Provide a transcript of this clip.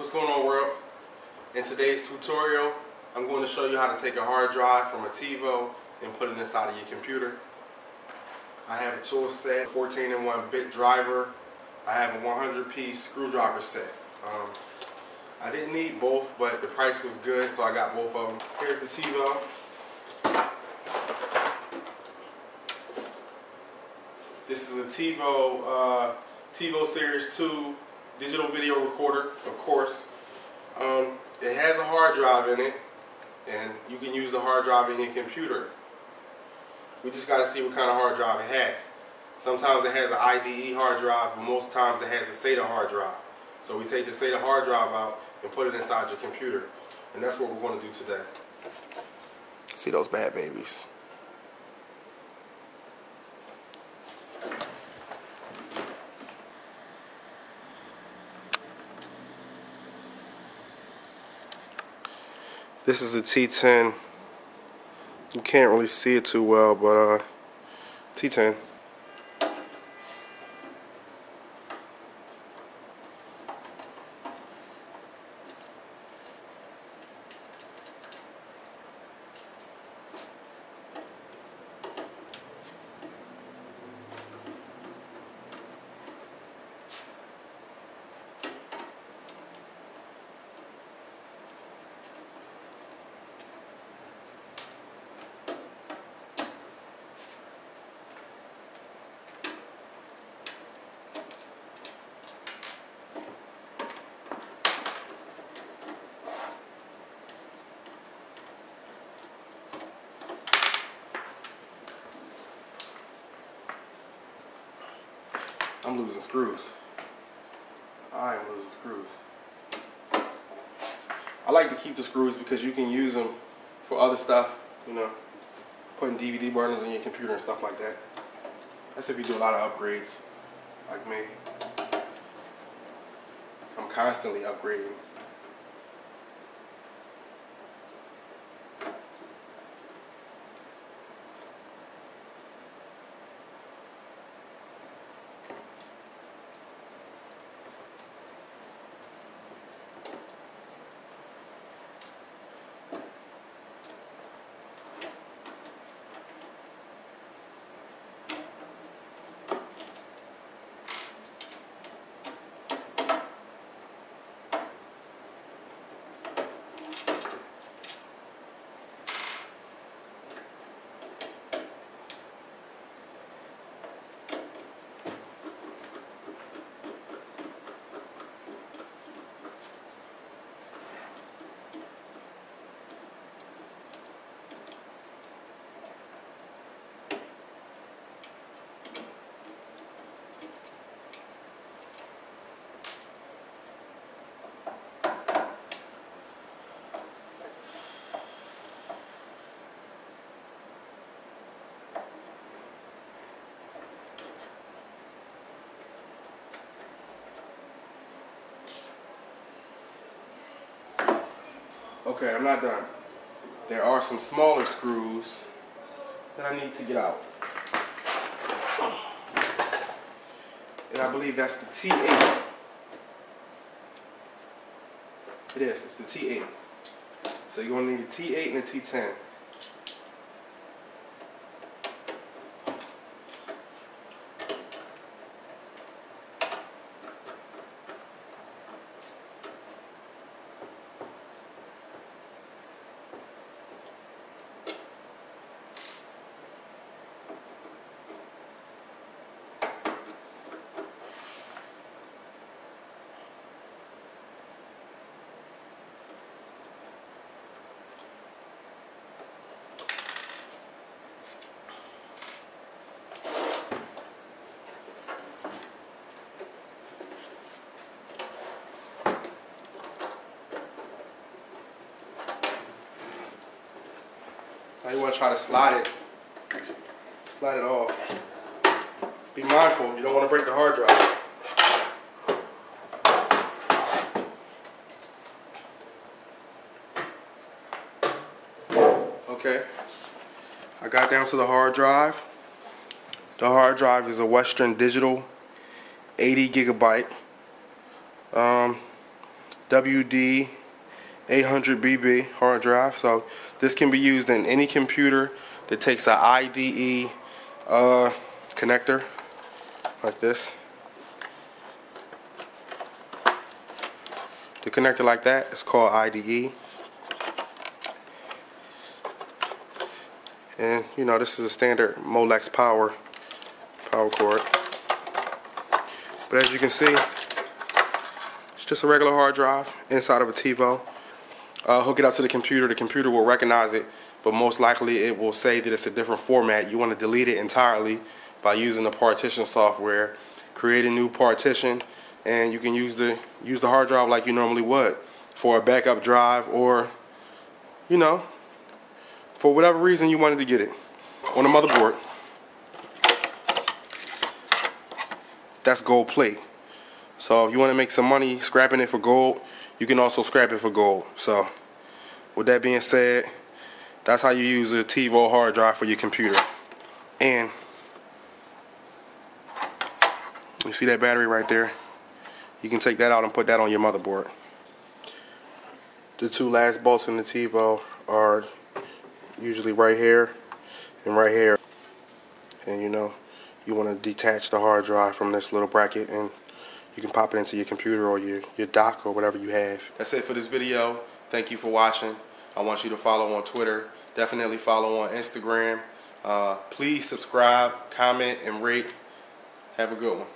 What's going on world? In today's tutorial, I'm going to show you how to take a hard drive from a TiVo and put it inside of your computer. I have a tool set, 14 in 1 bit driver. I have a 100 piece screwdriver set. Um, I didn't need both, but the price was good, so I got both of them. Here's the TiVo. This is a TiVo, uh, TiVo Series 2 digital video recorder, of course. Um, it has a hard drive in it, and you can use the hard drive in your computer. We just got to see what kind of hard drive it has. Sometimes it has an IDE hard drive, but most times it has a SATA hard drive. So we take the SATA hard drive out and put it inside your computer. And that's what we're going to do today. See those bad babies. This is a T10. You can't really see it too well, but uh, T10. I'm losing screws. I am losing screws. I like to keep the screws because you can use them for other stuff, you know, putting DVD burners in your computer and stuff like that. That's if you do a lot of upgrades, like me. I'm constantly upgrading. Okay, I'm not done. There are some smaller screws that I need to get out. And I believe that's the T8. It is, it's the T8. So you're gonna need a T8 and a T10. Now you want to try to slide it, slide it off. Be mindful, you don't want to break the hard drive. Okay, I got down to the hard drive. The hard drive is a Western Digital 80 gigabyte. Um, WD 800BB hard drive. So this can be used in any computer that takes a IDE uh, connector like this. The connector like that is called IDE. And you know this is a standard Molex power power cord. But as you can see, it's just a regular hard drive inside of a TiVo. Uh, hook it up to the computer. The computer will recognize it, but most likely it will say that it's a different format. You want to delete it entirely by using the partition software. Create a new partition, and you can use the use the hard drive like you normally would for a backup drive or, you know, for whatever reason you wanted to get it on a motherboard. That's gold plate. So if you want to make some money scrapping it for gold, you can also scrap it for gold. So with that being said, that's how you use a TiVo hard drive for your computer. And you see that battery right there? You can take that out and put that on your motherboard. The two last bolts in the TiVo are usually right here and right here. And you know, you want to detach the hard drive from this little bracket and you can pop it into your computer or your, your dock or whatever you have. That's it for this video. Thank you for watching. I want you to follow on Twitter. Definitely follow on Instagram. Uh, please subscribe, comment, and rate. Have a good one.